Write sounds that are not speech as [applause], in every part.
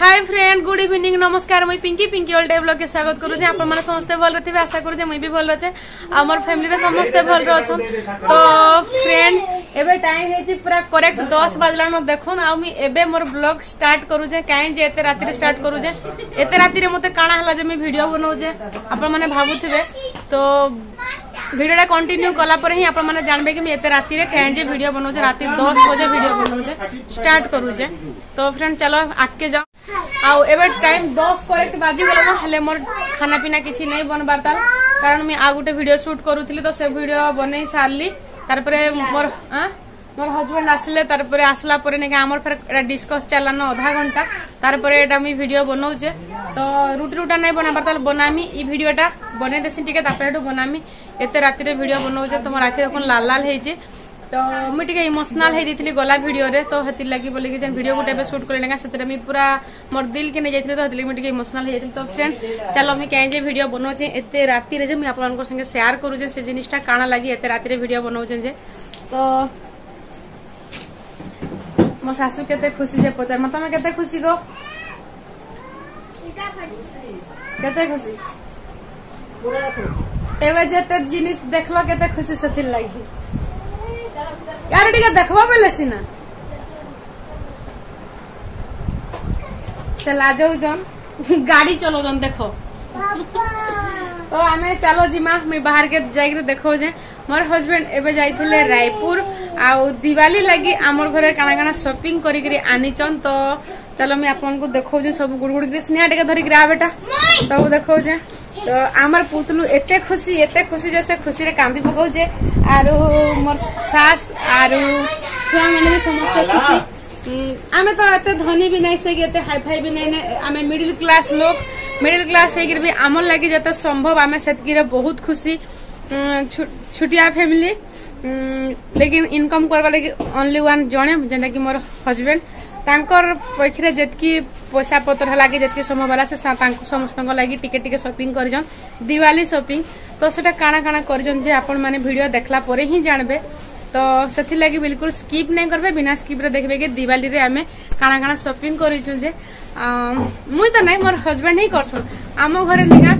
Hi friend good evening নমস্কার মুই পিঙ্কি পিঙ্কি ওল ডে ব্লগে স্বাগত করুছি আপনার সমস্তে ভালো থাকবে আশা করুছি মুই বি ভালো আছে আমার ফ্যামিলির সমস্তে ভালো অছন তো ফ্রেন্ড এবে টাইম হয়েছে পুরা করেক্ট দশ বাজলান দেখুন আমি এবে মোর ব্লগ স্টার্ট করুছে কাই যে এতে রাতিরে স্টার্ট করুছে এতে রাতিরে মতে কাণা হলা যে মুই ভিডিও বনাউছে আপনার মানে ভাবুথিবে তো ভিডিওটা কন্টিনিউ কলা পরে হি আপনার জানবে কি এত রাতে কেন যে ভিডিও বনাউছে রাতে দশ বজে ভিডিও বনাউছে স্টার্ট করুছে তো ফ্রেন্ড চলো আটকে যাও ଆଉ ଏବେ ଟାଇମ୍ ଦଶ କରେକ୍ଟ ବାଜିଗଲା ହେଲେ ମୋର ଖାନା ପିନା କିଛି ନାଇଁ ବନବାର ତାର କାରଣ ମୁଇଁ ଆଉ ଗୋଟେ ଭିଡିଓ ସୁଟ୍ କରୁଥିଲି ତ ସେ ଭିଡିଓ ବନେଇ ସାରିଲି ତାପରେ ମୋର ମୋର ହଜବେଣ୍ଡ ଆସିଲେ ତାପରେ ଆସିଲା ପରେ ନାଇକି ଆମର ଫେର ଏଇଟା ଡିସ୍କସ୍ ଚାଲାନ ଅଧା ଘଣ୍ଟା ତାପରେ ଏଇଟା ମୁଇଁ ଭିଡିଓ ବନଉଛେ ତ ରୁଟି ରୁଟା ନାଇଁ ବନାବାର ତାହେଲେ ବନାମି ଇ ଭିଡିଓଟା ବନେଇ ଦେସି ଟିକେ ତାପରେ ଏଠୁ ବନାମି ଏତେ ରାତିରେ ଭିଡିଓ ବନଉଛେ ତମ ରାତି ଦେଖୁନ୍ ଲାଲ ଲାଲ ହେଇଛି तो मुझे टे इमोसनाल होती गला भिड में तो लगी बोल कि जेन भिड गोटे सुट कले से मुझे पूरा मोर दिल के नहीं जाती तो मुझे इमोशनाल हो जाती तो फ्रेंड चलो मुझे कहीं जे भिड बनाऊे एत रात जे मुझे सेयार करूचे से जिनटा काण लगी एत रात भिड बनाऊे जे तो मो शाशु के खुशी से पचार मैं तुम के खुशी गो के खुशी जिन देख के खुशी से लगी ୟାରେ ଟିକେ ଦେଖ୍ବ ବେଲେ ସିନା ସେ ଲାଜଉଛନ୍ ଗାଡି ଚଲଉଛନ୍ ଦେଖ ତ ଆମେ ଚାଲ ଯିମା ମୁଇଁ ବାହାରକେ ଯାଇକିରି ଦେଖଉଛେ ମୋର ହଜବେଣ୍ଡ ଏବେ ଯାଇଥିଲେ ରାୟପୁର ଆଉ ଦିୱାଲି ଲାଗି ଆମର ଘରେ କାଣା କାଣା ସପିଂ କରିକିରି ଆନିଛନ୍ ତ ଚାଲ ମୁଇଁ ଆପଣଙ୍କୁ ଦେଖଉଛେ ସବୁ ଗୁଡ଼ ଗୁଡ଼ ସ୍ନେହା ଟିକେ ଧରିକିରି ଆ ବେଟା ସବୁ ଦେଖଉଛେ তো আমার পুতুলু এতে খুশি এতে খুশি যে সে খুশি কান্দি পকাউছে আর মোর শাস আর ছুয়া মানে বি সমস্ত খুশি আমি তো এত ধনী বি নাই সে এত হাই ফাই বি নাই আমি মিডিল ক্লাস লোক মিডিল ক্লাস হয়েকি বি আমার লাগি যত সম্ভব আমি সেতকিরে বহুত খুশি ছুটিয়া ফ্যামিলি লেকিন ইনকম করবা লাগি অনলি ওয়ান জনে যেটা কি মোর হজবেন্ড তাঙ্কর পক্ষে যেতকি ପଇସା ପତ୍ର ଲାଗି ଯେତିକି ସମୟ ବାଲା ସେ ତାଙ୍କୁ ସମସ୍ତଙ୍କ ଲାଗି ଟିକେ ଟିକେ ସପିଂ କରିଛନ୍ ଦିୱାଲି ସପିଂ ତ ସେଟା କାଣା କାଣା କରିଛନ୍ ଯେ ଆପଣମାନେ ଭିଡ଼ିଓ ଦେଖିଲା ପରେ ହିଁ ଜାଣିବେ ତ ସେଥିଲାଗି ବିଲକୁଲ ସ୍କିପ୍ ନାଇଁ କରିବେ ବିନା ସ୍କିପ୍ରେ ଦେଖିବେ କି ଦିୱାଲିରେ ଆମେ କାଣା କାଣା ସପିଂ କରିଛୁ ଯେ ମୁଇଁ ତ ନାଇଁ ମୋର ହଜବେଣ୍ଡ ହିଁ କରସନ୍ ଆମ ଘରେ ନିକା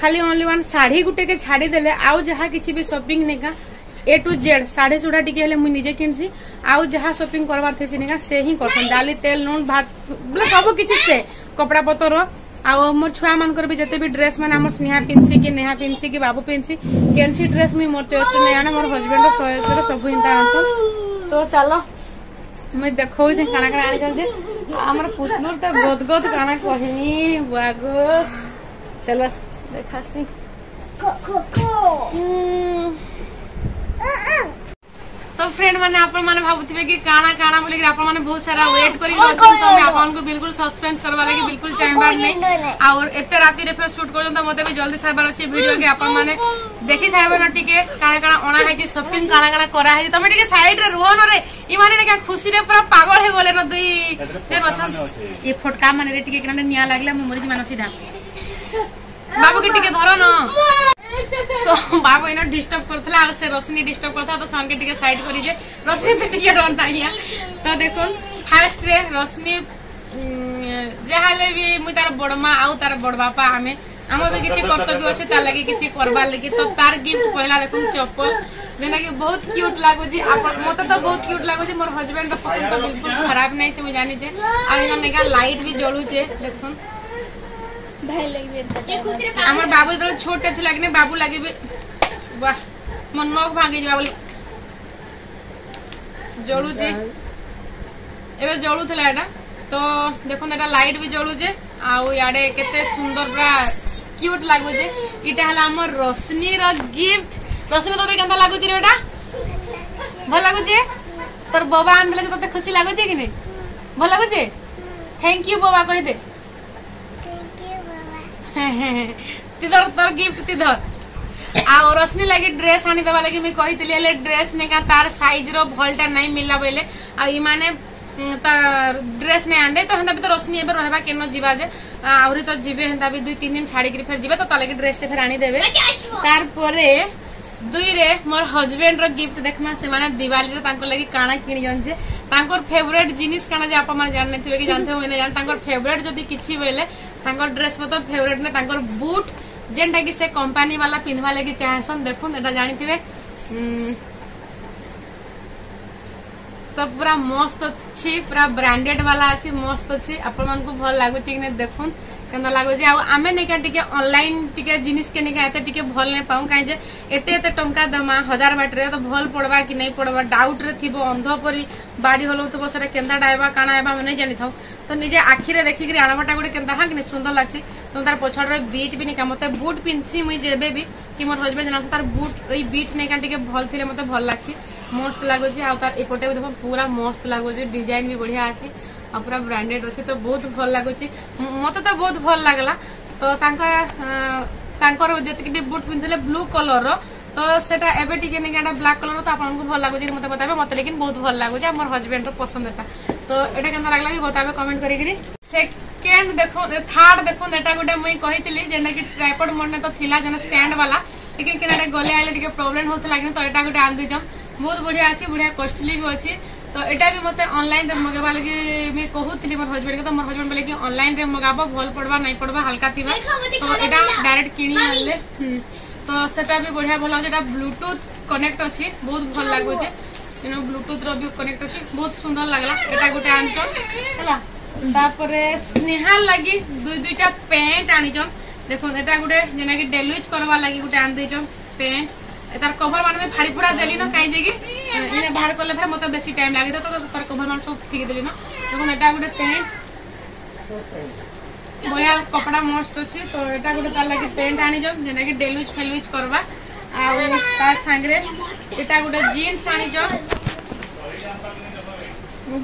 ଖାଲି ଓନ୍ଲି ୱାନ୍ ଶାଢ଼ୀ ଗୁଟେକେ ଛାଡ଼ିଦେଲେ ଆଉ ଯାହା କିଛି ବି ସପିଂ ନିକା ए टू जेड साढ़े सुढ़ा टी हेल्ले मुझे निजे किनसी आउ जहाँ सपिंग करवार थे निका से ही करसन डाली तेल नून भात बोले सब किसी से कपड़ा पतर आउ मोर छुआ मानकर भी जिते भी ड्रेस मैंने आम स्नेहा पिंधसी कि नेहा पिंधसी कि बाबू पिंधसी केनसी ड्रेस मुझ मोर चॉइस नहीं आने मोर हजबैंड चॉइस सब हिंता आनसन तो चलो ମୁଇଁ ଦେଖଉଛେ କାଣା କାଣା ଆଣିଛନ୍ତି ଆମର ପୁତଲୁର ତ ଗଦ ଗଦ କାଣା କହିନି ବାଗ ଚଲ ଦେଖାସି তো ଫ୍ରେଣ୍ଡ ମାନେ ଆପଣମାନେ ଭାବୁଥିବେ କି କାଣା କାଣା ବୋଲିକି ଆପଣମାନେ ବହୁତ ସାରା ୱେଟ୍ କରିକି ଅଛନ୍ତି ତ ମୁଁ ଆପଣଙ୍କୁ ବିଲକୁଲ ସସ୍ପେନ୍ସ କରିବା ଲାଗି ବିଲକୁଲ ଚାହିଁବାର ନାହିଁ ଆଉ ଏତେ ରାତିରେ ଫେର ସୁଟ୍ କରୁଛନ୍ତି ମୋତେ ବି ଜଲ୍ଦି ସାରିବାର ଅଛି ଭିଡ଼ିଓ କି ଆପଣମାନେ ଦେଖି ସାରିବାର ଟିକେ କାଣା କାଣା ଅଣା ହେଇଛି ସପିଂ କାଣା କାଣା କରାହେଇଛି ତମେ ଟିକେ ସାଇଡରେ ରୁହ ନରେ ଇମାନେ ଟିକେ ଖୁସିରେ ପୁରା ପାଗଳ ହେଇଗଲେ ନ ଦୁଇ ଯେ ଅଛନ୍ତି ଏ ଫଟକା ମାନେ ଟିକେ କିଣା ନିଆଁ ଲାଗିଲା ମୁଁ ମରିଛି ମାନ ସିଧା ବାବୁକି ଟିକେ ଧର ନ তো ବାବୁ ଏଇନା ଡିଷ୍ଟର୍ବ କରୁଥିଲା ଆଉ ସେ ରଶ୍ମି ଡିଷ୍ଟର୍ବ କରୁଥିଲା ତ ସେମାନଙ୍କୁ ଟିକେ ସାଇଡ୍ କରିଛେ ରଶ୍ମି ତ ଟିକେ ରହନ୍ତା ଆଜ୍ଞା ତ ଦେଖୁନ୍ ଫାର୍ଷ୍ଟରେ ରଶ୍ମି ଯାହା ହେଲେ ବି ମୁଁ ତାର ବଡ ମା ଆଉ ତାର ବଡ ବାପା ଆମେ আমার বি কিছু কর্তব্য আছে তার লাগে কিছু করবার লাগে তো তার গিফট পহিলা দেখুন চপ্পল যেটা কি বহুত কিউট লাগুছি মতো তো বহুত কিউট লাগুছে মোর হজবেন্ড পছন্দ তো বিলকুল খারাপ নাই সে মু জানিছে আর এখানে লাইট বি জ্বলুছে দেখুন আমার বাবু যেতবে ছোট ଥିଲା বাবু লাগবে বাহ ମୋ ନଖ ଭାଙ୍ଗିଯିବା ବୋଲି ଜଳୁଛି ଏବେ ଜଳୁଥିଲା ଏଇଟା ତ ଦେଖନ୍ତୁ ଏଇଟା ଲାଇଟ୍ ବି ଜଳୁଛେ ଆଉ ଇଆଡ଼େ କେତେ ସୁନ୍ଦର ପୁରା କ୍ୟୁଟ୍ ଲାଗୁଛେ ଇଟା ହେଲା ଆମର ରଶ୍ମିର ଗିଫ୍ଟ ରଶ୍ମି ତତେ କେନ୍ତା ଲାଗୁଛି ରେ ଏଇଟା ଭଲ ଲାଗୁଛେ ତୋର ବାବା ଆଣିଦେଲେ ତତେ ଖୁସି ଲାଗୁଛେ କି ନାଇଁ ଭଲ ଲାଗୁଛେ ଥ୍ୟାଙ୍କ ୟୁ ବାବା କହିଦେ তুই ধর তোর গিফট তুই ধর ଆଉ ରଶ୍ମି ଲାଗି ଡ୍ରେସ୍ ଆଣିଦେବା ଲାଗି ମୁଇଁ କହିଥିଲି ହେଲେ ଡ୍ରେସ୍ ନେକା ତାର ସାଇଜର ଭଲଟା ନାଇଁ ମିଳିଲା ବୋଇଲେ ଆଉ ଇମାନେ ତା ଡ୍ରେସ୍ ନାଇଁ ଆଣିଲେ ତ ହେନ୍ତା ବି ତ ରଶ୍ମି ଏବେ ରହିବା କେନ ଯିବା ଯେ ଆହୁରି ତ ଯିବେ ହେନ୍ତା ବି ଦୁଇ ତିନି ଦିନ ଛାଡ଼ିକିରି ଫେର ଯିବେ ତ ତା ଲାଗି ଡ୍ରେସ୍ଟେ ଫେର ଆଣିଦେବେ ତାରପରେ ଦୁଇରେ ମୋର ହଜବେଣ୍ଡର ଗିଫ୍ଟ ଦେଖମା ସେମାନେ ଦିୱାଲିରେ ତାଙ୍କ ଲାଗି କାଣା କିଣିଛନ୍ ଯେ ତାଙ୍କର ଫେଭରେଟ୍ ଜିନିଷ କାଣା ଯେ ଆପଣମାନେ ଜାଣିନଥିବେ କି ଜାଣିଥିବେ ମୁଇଁ ନାଇଁ ଜାଣି ତାଙ୍କର ଫେଭରେଟ୍ ଯଦି କିଛି ବୋଇଲେ ड्रेस मतलब फेवरेट ने बुट जेनटा कि कंपानी वाला पिंधवा लगी चाहसन देखा एटा जानी हम्म, तो पूरा मस्त अच्छी पूरा ब्रांडेड वाला अच्छी मस्त अच्छी आपण मन भल लगुच कि କେନ୍ତା ଲାଗୁଛି ଆଉ ଆମେ ନେଇକା ଟିକେ ଅନଲାଇନ୍ ଟିକେ ଜିନିଷ କେ ନେଇକା ଏତେ ଟିକେ ଭଲ ନାଇଁ ପାଉ କାହିଁ ଯେ ଏତେ ଏତେ ଟଙ୍କା ଦମା ହଜାର ବାଟରେ ତ ଭଲ ପଡ଼ବା କି ନାଇଁ ପଡ଼ବା ଡାଉଟରେ ଥିବ ଅନ୍ଧ ପରି ବାଡ଼ି ହଲଉଥିବ ସେଟା କେନ୍ତାଟା ହେବା କାଣା ହେବା ଆମେ ନାଇଁ ଜାଣିଥାଉ ତ ନିଜେ ଆଖିରେ ଦେଖିକିରି ଆଣବାଟା ଗୋଟେ କେନ୍ତା ହଁ କି ନାଇଁ ସୁନ୍ଦର ଲାଗ୍ସି ତ ତାର ପଛଆଡ଼ରେ ବିଟ୍ ବି ନେଇକା ମତେ ବୁଟ୍ ପିନ୍ଧସି ମୁଇଁ ଯେବେ ବି କି ମୋର ହଜବେଣ୍ଡ ଜଣାସି ତାର ବୁଟ୍ ଏଇ ବିଟ୍ ନେଇକା ଟିକେ ଭଲ ଥିଲେ ମତେ ଭଲ ଲାଗ୍ସି ମସ୍ତ ଲାଗୁଛି ଆଉ ତାର ଏପଟେ ବି ଦେଖ ପୁରା ମସ୍ତ ଲାଗୁଛି ଡିଜାଇନ୍ ବି ବଢ଼ିଆ ଅଛି ପୁରା ବ୍ରାଣ୍ଡେଡ୍ ଅଛି ତ ବହୁତ ଭଲ ଲାଗୁଛି ମତେ ତ ବହୁତ ଭଲ ଲାଗିଲା ତ ତାଙ୍କ ତାଙ୍କର ଯେତିକି ବି ବୁଟ୍ ପିନ୍ଧୁଥିଲେ ବ୍ଲୁ କଲର୍ର ତ ସେଟା ଏବେ ଟିକେ ନେଇକି ଏଇଟା ବ୍ଲାକ୍ କଲର୍ ତ ଆପଣଙ୍କୁ ଭଲ ଲାଗୁଛି କି ମୋତେ ବତାବେ ମୋତେ ଲେକିନ୍ ବହୁତ ଭଲ ଲାଗୁଛି ଆମର ହଜବେଣ୍ଡର ପସନ୍ଦ ଏଟା ତ ଏଇଟା କେନ୍ତା ଲାଗିଲା କି ବତାବେ କମେଣ୍ଟ କରିକିରି ସେକେଣ୍ଡ ଦେଖୁନ୍ ଥାର୍ଡ ଦେଖୁନ୍ ଏଟା ଗୋଟେ ମୁଇଁ କହିଥିଲି ଯେନ୍ଟା କି ଟ୍ରାଇପଡ୍ ମୋଡ଼ନେ ତ ଥିଲା ଯେନ୍ଟା ଷ୍ଟାଣ୍ଡ ବାଲା ଟିକେ କେନାଟା ଗଲେ ଆଇଲେ ଟିକେ ପ୍ରୋବ୍ଲେମ୍ ହଉଥିଲା କିନ୍ତୁ ଏଇଟା ଗୋଟେ ଆଣିଦେଇଛନ୍ ବହୁତ ବଢିଆ ଅଛି ବଢିଆ କଷ୍ଟଲି ବି ଅଛି তো এটা ବି ମୋତେ ଅନଲାଇନ୍ରେ ମଗାଇବା ଲାଗି ମୁଇଁ କହୁଥିଲି ମୋର ହଜବେଣ୍ଡକେ ତ ମୋର ହଜବେଣ୍ଡ ବୋଲେ କି ଅନଲାଇନ୍ରେ ମଗାବ ଭଲ ପଡ଼ବା ନାଇଁ ପଡ଼ବା ହାଲକା ଥିବା ତ ଏଇଟା ଡାଇରେକ୍ଟ କିଣି ଆଣିଲେ ତ ସେଟା ବି ବଢ଼ିଆ ଭଲ ଲାଗୁଛି ଏଟା ବ୍ଲୁଟୁଥ୍ କନେକ୍ଟ ଅଛି ବହୁତ ଭଲ ଲାଗୁଛି ଇନୁ ବ୍ଲୁଟୁଥ୍ର ବି କନେକ୍ଟ ଅଛି ବହୁତ ସୁନ୍ଦର ଲାଗିଲା ଏଟା ଗୋଟେ ଆଣିଛନ୍ ହେଲା ତାପରେ ସ୍ନେହା ଲାଗି ଦୁଇ ଦୁଇଟା ପ୍ୟାଣ୍ଟ ଆଣିଛନ୍ ଦେଖୁନ୍ ଏଟା ଗୋଟେ ଯେନ୍ଟାକି ଡେଲୁଜ୍ କରବା ଲାଗି ଗୋଟେ ଆଣିଦେଇଛନ୍ ପ୍ୟାଣ୍ଟ তার কভর আমি ফাড়ি ফুড়া দেলি না কাই যাকি এনে বাহার করলে ফের মতো বেশি টাইম লাগে তো তার কভর মানে সব ফিকি দেলি না তখন এটা গোটে প্যান্ট বড়িয়া কপড়া মস্ত অছি তো এটা গোটে তার লাগি প্যান্ট আনি যাও যেটা কি ডেলুজ ফেলুজ করবা আর তার সাংরে এটা গোটে জিন্স আনি যাও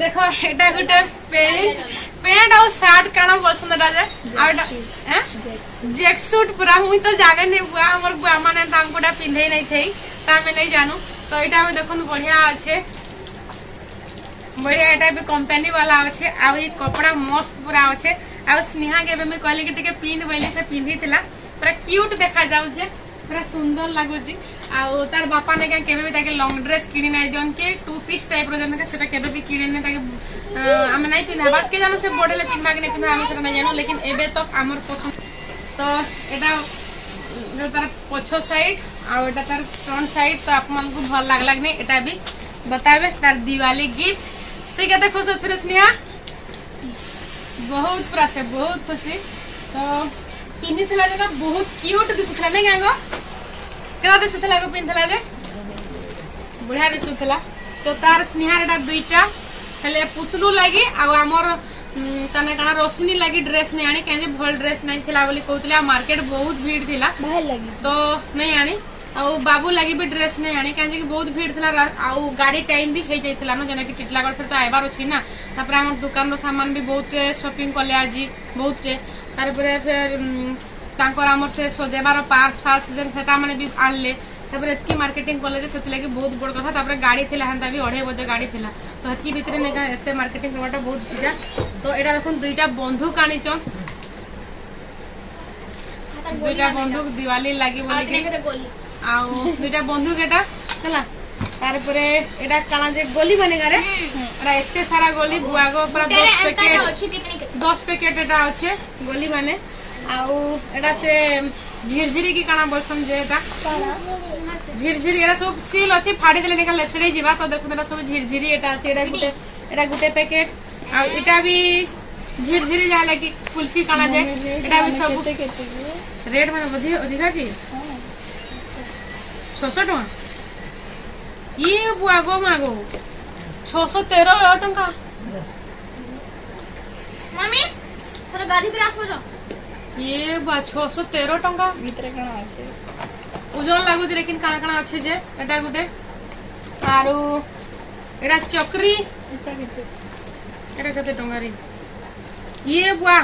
দেখো এটা গোটে প্যান্ট প্যান্ট আর শার্ট কানা পছন্দটা যে আর জ্যাক সুট পুরা মুই তো জানে নি বুয়া আমার বুয়া মানে তামকু এটা পিন্ধেই নাই থাই তা আমি নাই জানু তো এটা আমি দেখুন বঢ়িয়া আছে বঢ়িয়া এটা বি কোম্পানি वाला আছে আর এই কপড়া মস্ত পুরা আছে আর স্নেহা কেবে আমি কইলি কি টিকে পিন বলি সে পিন্ধিছিলা পুরা কিউট দেখা যাও যে পুরা সুন্দর লাগুছি तार बापा ने क्या केबे भी लंग ड्रेस किणी नाइ दियन के टू पीस टाइप रो जने से केबे भी किणे ने ताके हम नाइ पिन हबार के जानो से बडले पिन मागने पिन हम से नाइ जानो लेकिन एबे तक हमर पसंद तो एटा जो तार पछो साइड आ एटा तार फ्रंट साइड तो आप मन को भल लाग लागने एटा भी बताबे तार दिवाली गिफ्ट ते केते खुश हो छरे स्नेहा बहुत पुरा से बहुत खुशी तो पिनि थला जना बहुत क्यूट दिसु थला ने गंगो केना दिसुथला को पिनथला जे बुढ़िया दिसुथला तो तार स्नेहारडा दुईटा हेले पुतलु लागि आ हमर तने काना रोशनी लागि ड्रेस नै आनी केजे भल ड्रेस नै थिला बोली कहतले मार्केट बहुत भीड़ थिला भल लागि तो नै आनी आ बाबू लागि भी ड्रेस नै आनी केजे कि बहुत भीड़ थिला आ गाड़ी टाइम भी हे जैतला न जने कि टिटलागढ़ फिर त तो आइबार छै ना तापर हमर दुकान रो सामान भी बहुत शॉपिंग कले आजी बहुत छै तारपर फिर ତାଙ୍କର ଆମର ସେ ସଜେଇବାର ପାର୍ସ ଫାର୍ସ ଯେନ୍ ସେଟା ମାନେ ବି ଆଣିଲେ ତାପରେ ଏତିକି ମାର୍କେଟିଂ କଲେ ଯେ ସେଥିଲାଗି ବହୁତ ବଡ଼ କଥା ତାପରେ ଗାଡ଼ି ଥିଲା ହେନ୍ତା ବି ଅଢ଼େଇ ବଜେ ଗାଡ଼ି ଥିଲା ତ ହେତ୍କି ଭିତରେ ନେଇକା ଏତେ ମାର୍କେଟିଂ କର୍ବାଟା ବହୁତ ଇଟା ତ ଏଇଟା ଦେଖୁନ୍ ଦୁଇଟା ବନ୍ଧୁକ ଆଣିଛନ୍ দুইটা বন্ধুক দিওয়ালি লাগি বলি আউ দুইটা বন্ধুক এটা হেলা তারপরে এটা কানা যে গলি মানে গারে এটা এতে সারা গলি বুয়াগো পুরা 10 প্যাকেট 10 প্যাকেট এটা আছে গলি মানে ଆଉ ଏଇଟା ସେ ଝିରଝିରି କି କାଣା ବୋଲସନ୍ ଯେ ଏଟା ଝିରଝିରି ଏଟା ସବୁ ସିଲ୍ ଅଛି ଫାଡ଼ିଦେଲେ ନେକା ଲେସରେଇ ଯିବା ତ ଦେଖନ୍ତୁ ଏଟା ସବୁ ଝିରଝିରି ଏଟା ଅଛି ଏଟା ଗୋଟେ ଏଟା ଗୋଟେ ପ୍ୟାକେଟ୍ ଆଉ ଏଟା ବି ଝିରଝିରି ଯାହା ଲାଗି କୁଲଫି କାଣା ଯେ ଏଟା ବି ସବୁ ରେଟ୍ ମାନେ ଅଧିକା ଅଛି ଛଅଶହ ଟଙ୍କା ଇଏ ଆଗ ମାଗ ଛଅଶହ ତେର ଟଙ୍କା ମମି ଥରେ ଗାଧି କରି ଆସବ ये छःश तेर टा ভিতরে কেন আছে ওজন লাগুছে লেকিন কাণ কাণ আছে যে এটা গোটে আর এটা চকরি এটা কত টঙ্কারি ইয়ে বুয়া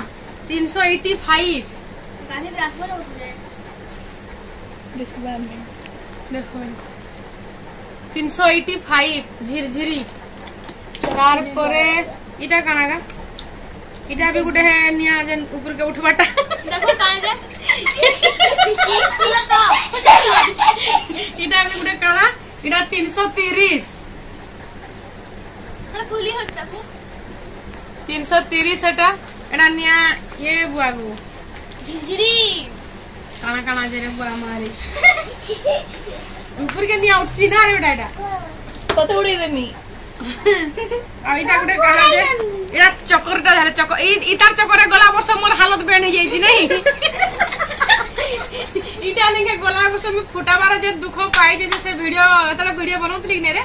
তিনশো এইটি ফাইভ দেখুন তিনশো এইটি ফাইভ ঝিরঝিরি তারপরে এটা কাণাগা এটা বি গোটে নিয়া যেন উপরকে উঠবাটা এটা আমি গোটে কাଣା এটা তিনশো তিরিশ তিনশো তিরিশ এটা এটা নিয়া ইয়ে বুয়াগু কাଣା কাଣା যে বুয়া মারি উপরকে নিয়ে উঠছি না রে ওটা এটা কত উড়াইবে আমি আর এটা গোটে কাଣା যে এটা চকরটা ধরে চকর এই ইটার চকরে গলা বর্ষ মোর হালত বেন হয়ে যাইছি নাই লিখে গলা আমি ফুটাবার যে দুঃখ পাইছি যে সে ভিডিও যেতবে ভিডিও বনাউলি কি রে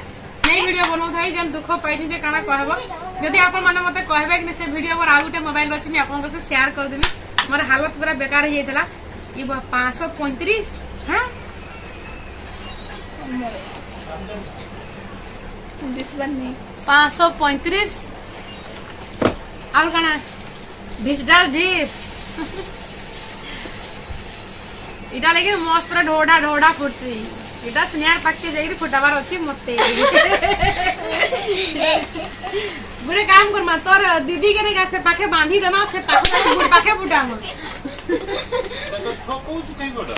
নেই ভিডিও বনাউথাই যে দুঃখ পাইছি যে কানা কহব যদি আপন মানে মতো কহবে কি সে ভিডিও মোর আউ গোটে মোবাইল অছি আমি আপনার সে সেয়ার করেদেবি মোর হালত পুরা বেকার হয়ে যাই ই পাঁচশো পঁয়ত্রিশ হ্যাঁ पाँच सौ पैंतीस और कण भिजडार ढीस इटा लेकिन मस्त ढोडा ढोडा फुटसी इटा स्नेहर पक्के जाइए फुटाबार अच्छी मते बुढ़े काम कर मा तोर दीदी के ने कैसे पाखे बांधी देना से पाखे बुढ़ पाखे फुटांगो तो ठोको चुके गोडा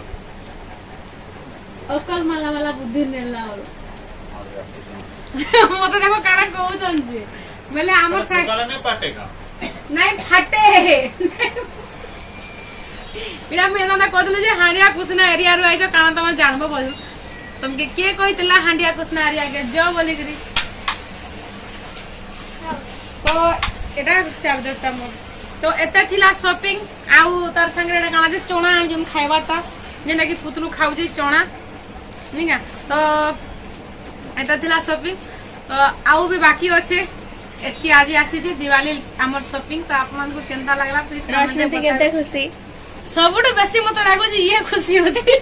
अकल माला माला बुद्धि नेला और मते देखो कारा कहू चंजी बोले हमर साथ काला ने पाटेगा नहीं फटे [laughs] ବିରା ମେନନ୍ଦା କହୁଥିଲେ ଯେ ହାଣ୍ଡିଆ କୁସୁନା ଏରିଆରୁ ଆଇଛ କାଣା ତମେ ଜାଣବ ବୋଲ ତମକେ କିଏ କହିଥିଲା ହାଣ୍ଡିଆ କୁସୁନା ଏରିଆକେ ଯ ବୋଲିକିରି ତ ଏଟା ଚାର୍ଜରଟା ମୋର ତ ଏତେ ଥିଲା ସପିଂ ଆଉ ତାର ସାଙ୍ଗରେ ଏଟା କାଣା ଯେ ଚଣା ଆଣିଛନ୍ ଖାଇବାଟା ଯେନ୍ଟାକି ପୁତୁଲୁ ଖାଉଛି ଚଣା ନିକା ତ ଏଟା ଥିଲା ସପିଂ ତ ଆଉ ବି ବାକି ଅଛେ ଏତିକି ଆଜି ଆସିଛି ଦିୱାଲି ଆମର ସପିଂ ତ ଆପଣଙ୍କୁ କେନ୍ତା ଲାଗଲା ପ୍ଲିଜ୍ କେତେ ଖୁସି ସବୁଠୁ ବେଶୀ ମତେ ଲାଗୁଛି ଇଏ ଖୁସି ହଉଛି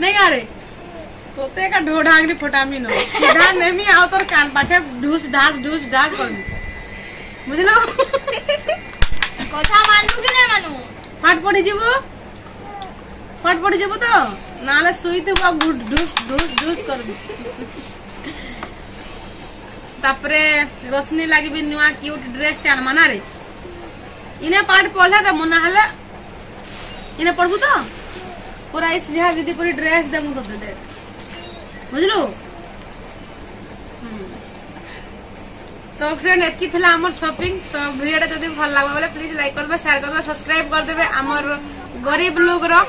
ନାଇଁ ଗାଁରେ ତୋତେ ଏକା ଢୋଢାଙ୍ଗରି ଫୋଟାମି ନ ସିଧା ନେମି ଆଉ ତୋର କାନ ପାଖେ ଢୁସ୍ ଢାସ୍ ଢୁସ୍ ଢାସ୍ କରିବି ବୁଝିଲ କଥା ମାନୁ କି ନା ମାନୁ ପାଠ ପଢିଯିବୁ ପାଠ ପଢିଯିବୁ ତ ନହେଲେ ଶୋଇଥିବୁ ଆଉ ଢୁସ୍ ଢୁସ୍ ଢୁସ୍ କରିବି ତାପରେ ରୋଶନୀ ଲାଗି ବି ନୂଆ କ୍ୟୁଟ୍ ଡ୍ରେସ୍ଟେ ଆଣମା ନା ରେ इने पाठ पढ़ले दे तो मुना हले इने पढ़बू तो पूरा इस लिहा दीदी पूरी ड्रेस दे मु तोते दे बुझलु हम्म। तो फ्रेंड एतकी थिला हमर शॉपिंग तो वीडियोटा जदी भल लागबा बोले प्लीज लाइक कर देबे शेयर कर देबे सब्सक्राइब कर देबे हमर गरीब लोग रो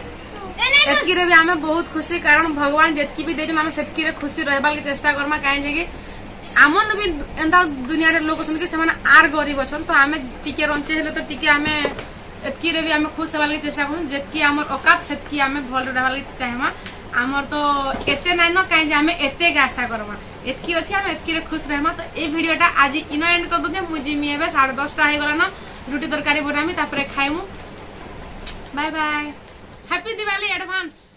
एतकी रे भी हमें बहुत खुशी कारण भगवान जेतकी भी दे जे हमें सेतकी रे खुशी रहबाल के चेष्टा करमा काहे जे ଆମ ବି ଏନ୍ତା ଦୁନିଆରେ ଲୋକ ଅଛନ୍ତି କି ସେମାନେ ଆର୍ ଗରିବ ଅଛନ୍ ତ ଆମେ ଟିକେ ରଞ୍ଚେ ହେଲେ ତ ଟିକେ ଆମେ ଏତ୍କିରେ ବି ଆମେ ଖୁସ୍ ହେବାର୍ ଲାଗି ଚେଷ୍ଟା କରୁଛୁ ଯେତ୍କି ଆମର ଅକାତ ସେତ୍କି ଆମେ ଭଲରେ ରହିବାର୍ ଲାଗି ଚାହିଁମା ଆମର ତ ଏତେ ନାଇଁ ନ କାହିଁକି ଆମେ ଏତେ ଆଶା କରମା ଏତ୍କି ଅଛି ଆମେ ଏତ୍କିରେ ଖୁସ୍ ରହିମା ତ ଏଇ ଭିଡ଼ିଓଟା ଆଜି ଇନ ଏଣ୍ଡ କରିଦେଉଛେ ମୁଁ ଯିମି ଏବେ ସାଢ଼େ ଦଶଟା ହେଇଗଲାନ ରୁଟି ତରକାରୀ ବନାମି ତାପରେ ଖାଇମୁ bye bye happy Diwali advance